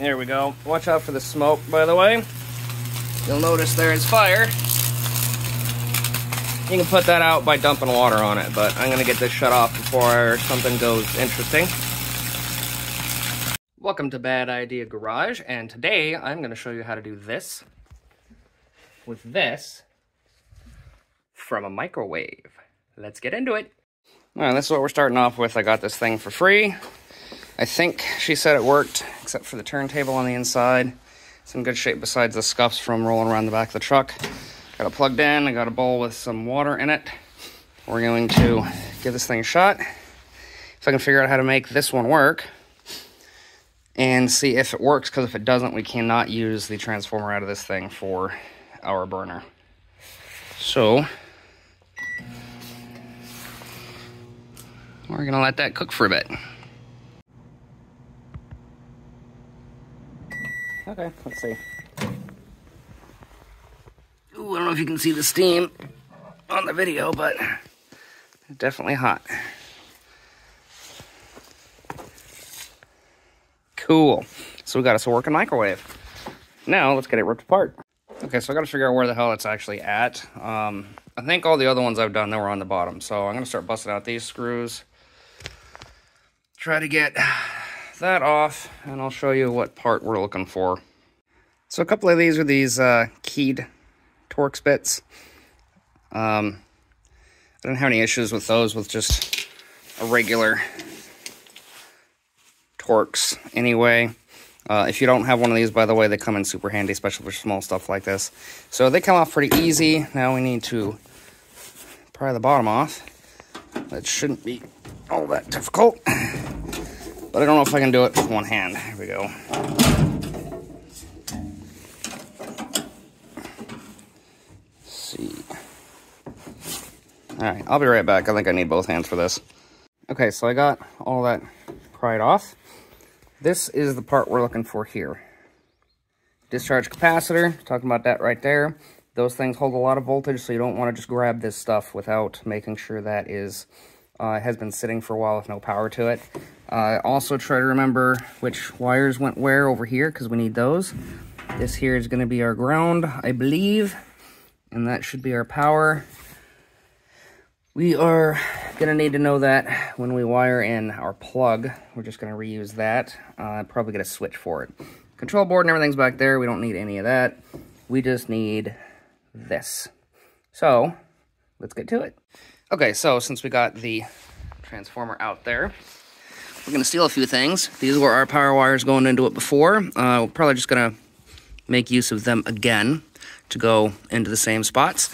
Here we go. Watch out for the smoke, by the way. You'll notice there is fire. You can put that out by dumping water on it, but I'm gonna get this shut off before something goes interesting. Welcome to Bad Idea Garage, and today I'm gonna show you how to do this with this from a microwave. Let's get into it. All right, this is what we're starting off with. I got this thing for free. I think she said it worked, except for the turntable on the inside. It's in good shape besides the scuffs from rolling around the back of the truck. Got it plugged in. I got a bowl with some water in it. We're going to give this thing a shot. If I can figure out how to make this one work and see if it works, because if it doesn't, we cannot use the transformer out of this thing for our burner. So, we're going to let that cook for a bit. Okay, let's see. Ooh, I don't know if you can see the steam on the video, but definitely hot. Cool. So we got us a working microwave. Now, let's get it ripped apart. Okay, so I gotta figure out where the hell it's actually at. Um, I think all the other ones I've done, they were on the bottom. So I'm gonna start busting out these screws. Try to get that off, and I'll show you what part we're looking for. So a couple of these are these uh, keyed Torx bits. Um, I don't have any issues with those with just a regular Torx anyway. Uh, if you don't have one of these, by the way, they come in super handy, especially for small stuff like this. So they come off pretty easy. Now we need to pry the bottom off. That shouldn't be all that difficult. But I don't know if I can do it with one hand. Here we go. see. Alright, I'll be right back. I think I need both hands for this. Okay, so I got all that pried off. This is the part we're looking for here. Discharge capacitor, talking about that right there. Those things hold a lot of voltage, so you don't want to just grab this stuff without making sure that is uh, has been sitting for a while with no power to it. Uh, also try to remember which wires went where over here, because we need those. This here is going to be our ground, I believe, and that should be our power. We are going to need to know that when we wire in our plug. We're just going to reuse that. Uh, probably get a switch for it. Control board and everything's back there. We don't need any of that. We just need this. So, let's get to it. Okay, so since we got the transformer out there, we're going to steal a few things. These were our power wires going into it before. Uh, we're probably just going to make use of them again to go into the same spots.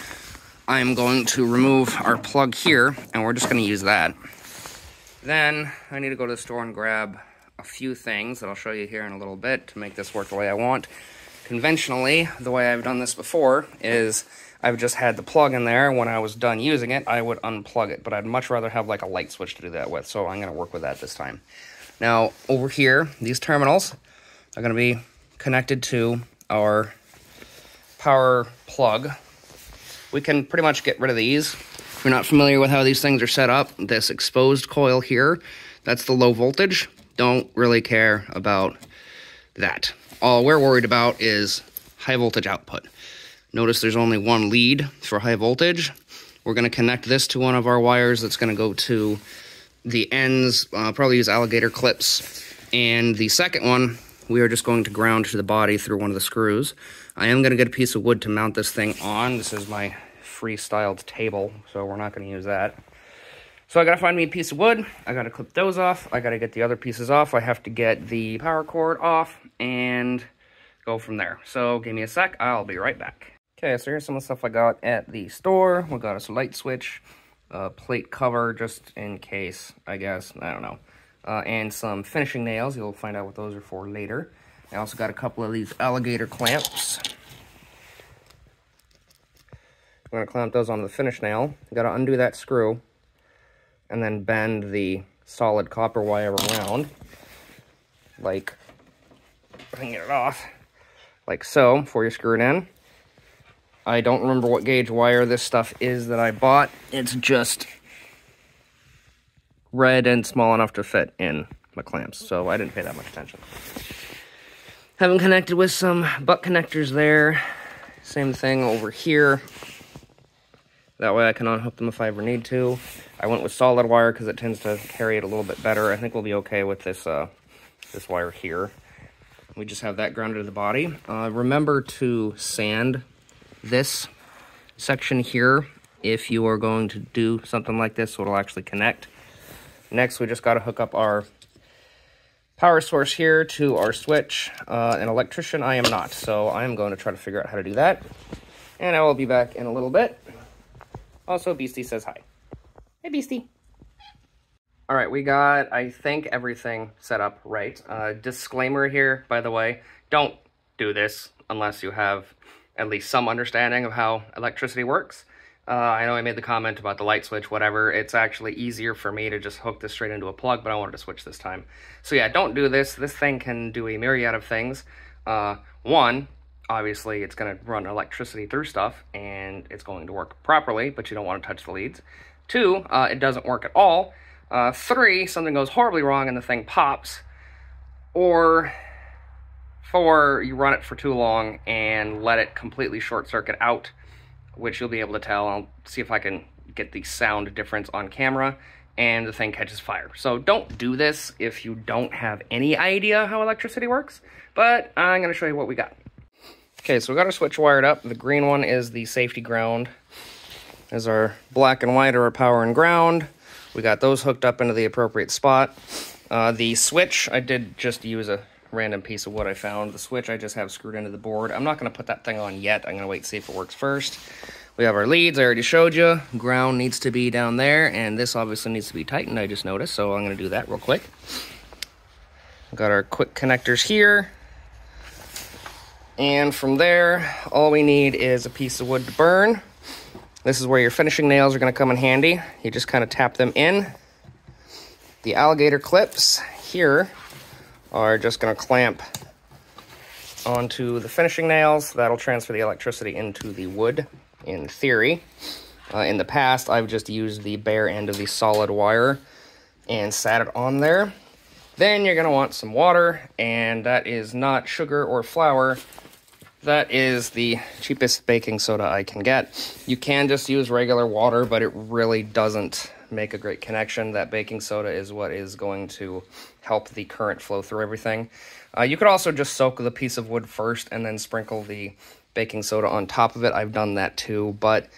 I'm going to remove our plug here, and we're just going to use that. Then I need to go to the store and grab a few things that I'll show you here in a little bit to make this work the way I want. Conventionally, the way I've done this before is I've just had the plug in there. When I was done using it, I would unplug it, but I'd much rather have like a light switch to do that with, so I'm going to work with that this time. Now, over here, these terminals are going to be connected to our power plug. We can pretty much get rid of these. If you're not familiar with how these things are set up, this exposed coil here, that's the low voltage. Don't really care about that. All we're worried about is high voltage output. Notice there's only one lead for high voltage. We're going to connect this to one of our wires that's going to go to the ends, uh, probably use alligator clips. And the second one, we are just going to ground to the body through one of the screws. I am going to get a piece of wood to mount this thing on. This is my freestyled table, so we're not going to use that. So I got to find me a piece of wood. I got to clip those off. I got to get the other pieces off. I have to get the power cord off and go from there. So give me a sec. I'll be right back. Okay, so here's some of the stuff I got at the store. We got a light switch, a plate cover, just in case, I guess. I don't know. Uh, and some finishing nails. You'll find out what those are for later. I also got a couple of these alligator clamps. I'm to clamp those on the finish nail. got to undo that screw and then bend the solid copper wire around like, get it off, like so, before you screw it in. I don't remember what gauge wire this stuff is that I bought. It's just red and small enough to fit in my clamps, so I didn't pay that much attention. Have connected with some butt connectors there. Same thing over here. That way I can unhook them if I ever need to. I went with solid wire because it tends to carry it a little bit better. I think we'll be okay with this uh, this wire here. We just have that grounded to the body. Uh, remember to sand this section here if you are going to do something like this so it'll actually connect. Next, we just got to hook up our power source here to our switch. Uh, an electrician I am not, so I am going to try to figure out how to do that. And I will be back in a little bit. Also, Beastie says hi. Hey, Beastie. All right, we got, I think, everything set up right. Uh, disclaimer here, by the way, don't do this unless you have at least some understanding of how electricity works. Uh, I know I made the comment about the light switch, whatever. It's actually easier for me to just hook this straight into a plug, but I wanted to switch this time. So yeah, don't do this. This thing can do a myriad of things. Uh, one, obviously it's going to run electricity through stuff, and it's going to work properly, but you don't want to touch the leads. Two, uh, it doesn't work at all. Uh, three, something goes horribly wrong and the thing pops. Or four, you run it for too long and let it completely short circuit out which you'll be able to tell. I'll see if I can get the sound difference on camera, and the thing catches fire. So don't do this if you don't have any idea how electricity works, but I'm going to show you what we got. Okay, so we got our switch wired up. The green one is the safety ground. As our black and white are our power and ground. We got those hooked up into the appropriate spot. Uh, the switch, I did just use a random piece of wood I found. The switch I just have screwed into the board. I'm not going to put that thing on yet. I'm going to wait to see if it works first. We have our leads, I already showed you. Ground needs to be down there, and this obviously needs to be tightened, I just noticed, so I'm going to do that real quick. Got our quick connectors here. And from there, all we need is a piece of wood to burn. This is where your finishing nails are going to come in handy. You just kind of tap them in. The alligator clips here are just going to clamp onto the finishing nails. That'll transfer the electricity into the wood, in theory. Uh, in the past, I've just used the bare end of the solid wire and sat it on there. Then you're going to want some water, and that is not sugar or flour. That is the cheapest baking soda I can get. You can just use regular water, but it really doesn't make a great connection. That baking soda is what is going to help the current flow through everything. Uh, you could also just soak the piece of wood first and then sprinkle the baking soda on top of it. I've done that too, but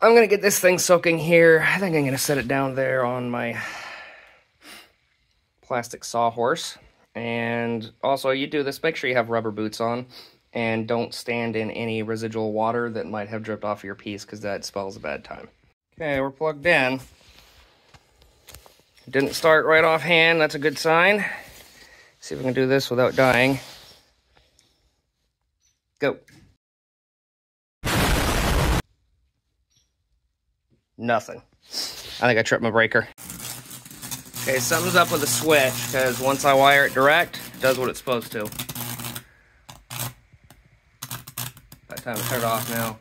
I'm going to get this thing soaking here. I think I'm going to set it down there on my plastic sawhorse. And also, you do this, make sure you have rubber boots on and don't stand in any residual water that might have dripped off your piece because that spells a bad time. Okay, we're plugged in. Didn't start right offhand, that's a good sign. See if we can do this without dying. Go. Nothing. I think I tripped my breaker. Okay, something's up with the switch, because once I wire it direct, it does what it's supposed to. By time to turn it off now.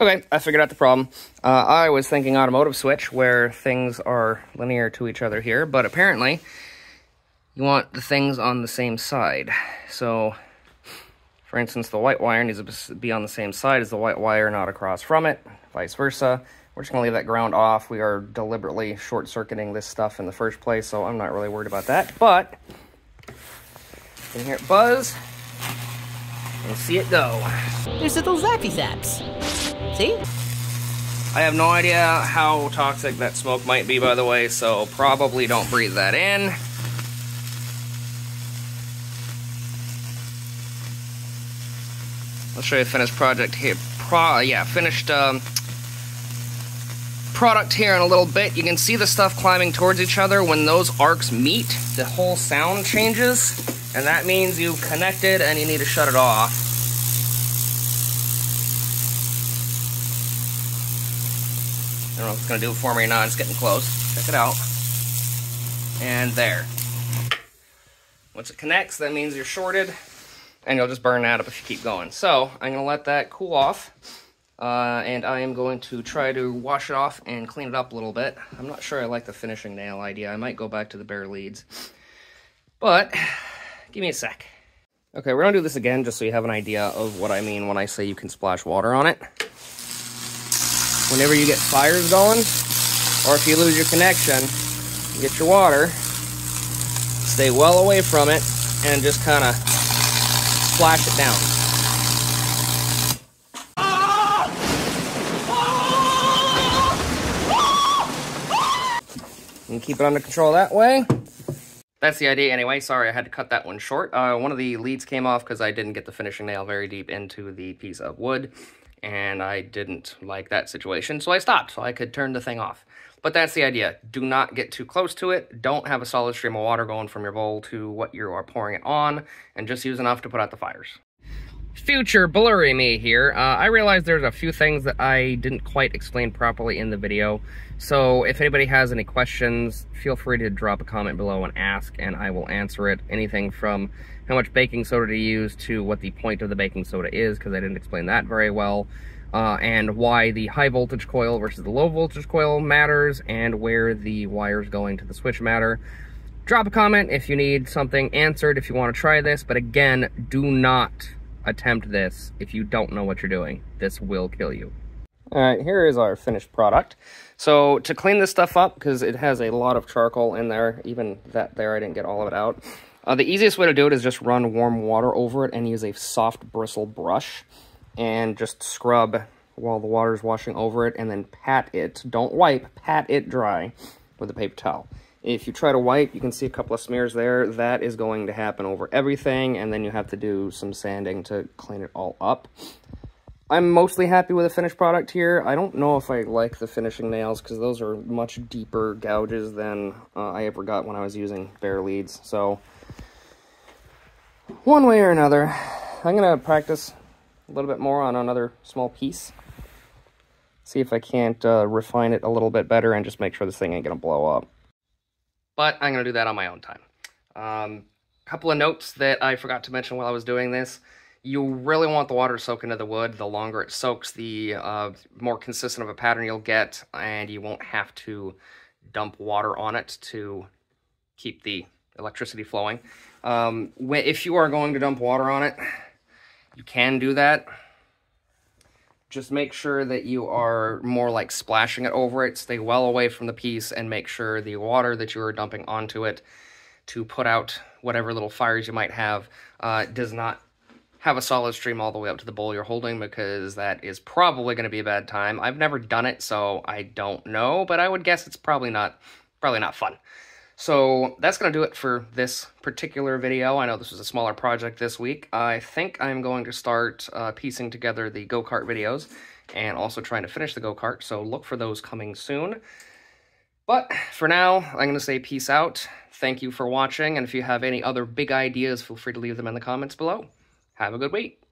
Okay, I figured out the problem. Uh, I was thinking automotive switch, where things are linear to each other here, but apparently you want the things on the same side. So, for instance, the white wire needs to be on the same side as the white wire, not across from it, vice versa. We're just to leave that ground off. We are deliberately short-circuiting this stuff in the first place, so I'm not really worried about that. But, you can hear it buzz, and see it go. There's little zappy zaps. See? I have no idea how toxic that smoke might be, by the way, so probably don't breathe that in. I'll show you a finished project here. Pro yeah, finished um, product here in a little bit. You can see the stuff climbing towards each other. When those arcs meet, the whole sound changes, and that means you've connected and you need to shut it off. I don't know if it's going to do it for me or not. It's getting close. Check it out. And there. Once it connects, that means you're shorted, and you'll just burn that up if you keep going. So, I'm going to let that cool off, uh, and I am going to try to wash it off and clean it up a little bit. I'm not sure I like the finishing nail idea. I might go back to the bare leads. But, give me a sec. Okay, we're gonna do this again just so you have an idea of what I mean when I say you can splash water on it. Whenever you get fires going, or if you lose your connection, you get your water, stay well away from it, and just kind of splash it down. And keep it under control that way. That's the idea anyway. Sorry, I had to cut that one short. Uh, one of the leads came off because I didn't get the finishing nail very deep into the piece of wood, and I didn't like that situation, so I stopped so I could turn the thing off. But that's the idea. Do not get too close to it. Don't have a solid stream of water going from your bowl to what you are pouring it on, and just use enough to put out the fires future blurry me here, uh, I realize there's a few things that I didn't quite explain properly in the video. So if anybody has any questions, feel free to drop a comment below and ask, and I will answer it. Anything from how much baking soda to use to what the point of the baking soda is, because I didn't explain that very well. Uh, and why the high voltage coil versus the low voltage coil matters, and where the wires going to the switch matter. Drop a comment if you need something answered, if you want to try this, but again, do not attempt this if you don't know what you're doing. This will kill you. All right, here is our finished product. So to clean this stuff up, because it has a lot of charcoal in there, even that there, I didn't get all of it out. Uh, the easiest way to do it is just run warm water over it and use a soft bristle brush and just scrub while the water is washing over it and then pat it. Don't wipe, pat it dry with a paper towel. If you try to wipe, you can see a couple of smears there. That is going to happen over everything, and then you have to do some sanding to clean it all up. I'm mostly happy with the finished product here. I don't know if I like the finishing nails, because those are much deeper gouges than uh, I ever got when I was using bare leads. So, one way or another, I'm going to practice a little bit more on another small piece. See if I can't uh, refine it a little bit better and just make sure this thing ain't going to blow up but I'm going to do that on my own time. A um, couple of notes that I forgot to mention while I was doing this. You really want the water to soak into the wood. The longer it soaks, the uh, more consistent of a pattern you'll get, and you won't have to dump water on it to keep the electricity flowing. Um, if you are going to dump water on it, you can do that just make sure that you are more like splashing it over it. Stay well away from the piece and make sure the water that you are dumping onto it to put out whatever little fires you might have uh, does not have a solid stream all the way up to the bowl you're holding because that is probably going to be a bad time. I've never done it, so I don't know, but I would guess it's probably not probably not fun. So that's going to do it for this particular video. I know this was a smaller project this week. I think I'm going to start uh, piecing together the go-kart videos and also trying to finish the go-kart, so look for those coming soon. But for now, I'm going to say peace out. Thank you for watching, and if you have any other big ideas, feel free to leave them in the comments below. Have a good week.